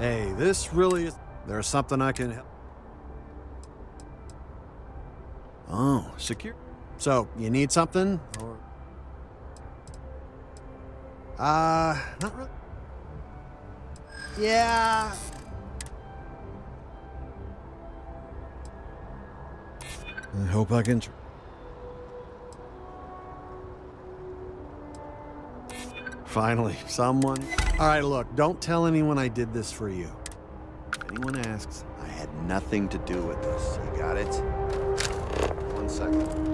Hey, this really is... There's something I can help... Oh, secure... So, you need something? Or... Uh, not really. Yeah. I hope I can... Finally, someone. All right, look, don't tell anyone I did this for you. If anyone asks, I had nothing to do with this. You got it? One second.